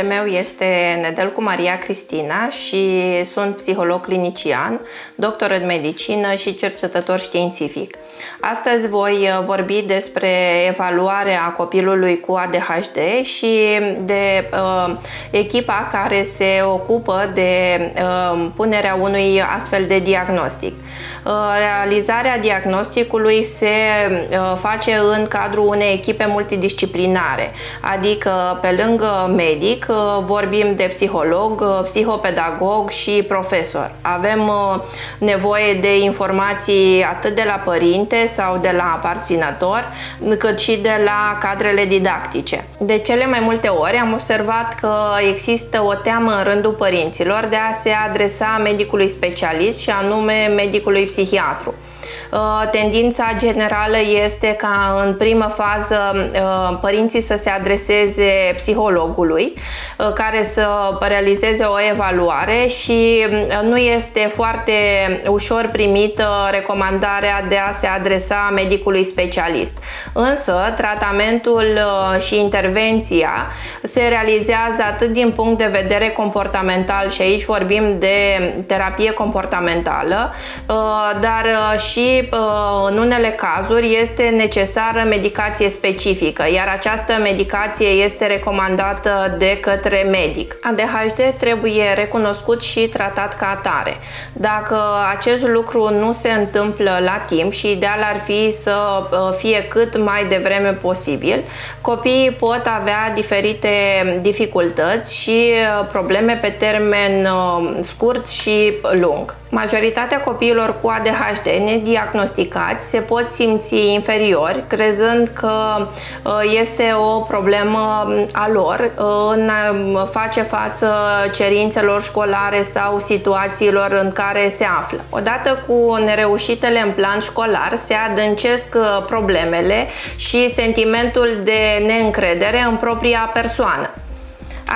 Numele meu este Nedelcu Maria Cristina și sunt psiholog clinician, doctor în medicină și cercetător științific. Astăzi voi uh, vorbi despre evaluarea copilului cu ADHD și de uh, echipa care se ocupă de uh, punerea unui astfel de diagnostic. Uh, realizarea diagnosticului se uh, face în cadrul unei echipe multidisciplinare, adică pe lângă medic uh, vorbim de psiholog, psihopedagog și profesor. Avem nevoie de informații atât de la părinte sau de la aparținător, cât și de la cadrele didactice. De cele mai multe ori am observat că există o teamă în rândul părinților de a se adresa medicului specialist și anume medicului psihiatru. Uh, tendința generală este ca în primă fază uh, părinții să se adreseze psihologului uh, care să realizeze o evaluare și nu este foarte ușor primită recomandarea de a se adresa medicului specialist. Însă, tratamentul și intervenția se realizează atât din punct de vedere comportamental și aici vorbim de terapie comportamentală, dar și în unele cazuri este necesară medicație specifică, iar această medicație este recomandată de către medic. ADHD trebuie recunoscut și tratat ca atare. Dacă acest lucru nu se întâmplă la timp și ideal ar fi să uh, fie cât mai devreme posibil, copiii pot avea diferite dificultăți și uh, probleme pe termen uh, scurt și lung. Majoritatea copiilor cu ADHD nediagnosticați se pot simți inferiori, crezând că uh, este o problemă um, a lor uh, în a um, face față cerințelor școlare sau situațiilor în care se află. Odată cu nereușitele în plan școlar se adâncesc uh, problemele și sentimentul de neîncredere în propria persoană.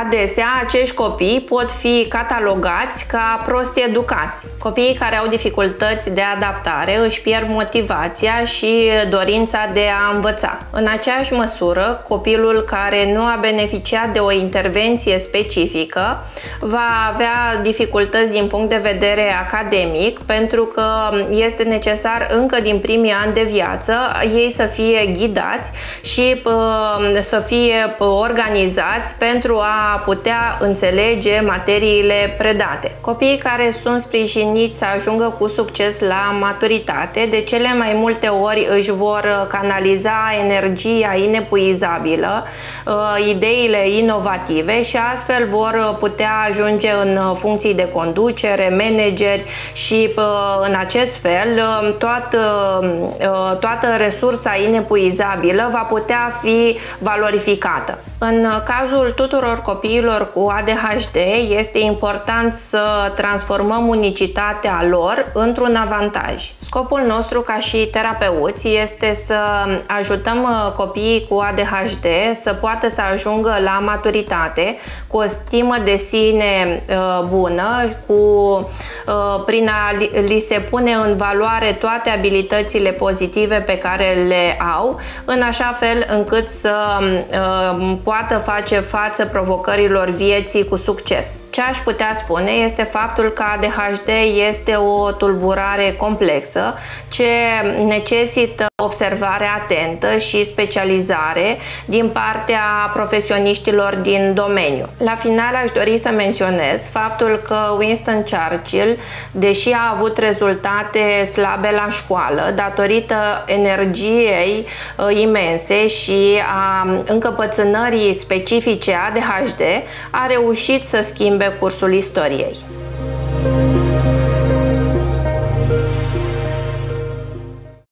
Adesea, acești copii pot fi catalogați ca prost educați. Copiii care au dificultăți de adaptare își pierd motivația și dorința de a învăța. În aceeași măsură, copilul care nu a beneficiat de o intervenție specifică va avea dificultăți din punct de vedere academic pentru că este necesar încă din primii ani de viață ei să fie ghidați și uh, să fie organizați pentru a a putea înțelege materiile predate. Copiii care sunt sprijiniți să ajungă cu succes la maturitate, de cele mai multe ori își vor canaliza energia inepuizabilă, uh, ideile inovative și astfel vor putea ajunge în funcții de conducere, manageri și uh, în acest fel uh, toată, toată resursa inepuizabilă va putea fi valorificată. În cazul tuturor copiilor cu ADHD este important să transformăm unicitatea lor într-un avantaj. Scopul nostru ca și terapeuți este să ajutăm uh, copiii cu ADHD să poată să ajungă la maturitate cu o stimă de sine uh, bună, cu, uh, prin a li se pune în valoare toate abilitățile pozitive pe care le au, în așa fel încât să poată face față provocărilor vieții cu succes. Ce aș putea spune este faptul că ADHD este o tulburare complexă ce necesită observare atentă și specializare din partea profesioniștilor din domeniu. La final aș dori să menționez faptul că Winston Churchill, deși a avut rezultate slabe la școală, datorită energiei uh, imense și a încăpățânării specifice ADHD, a reușit să schimbe cursul istoriei.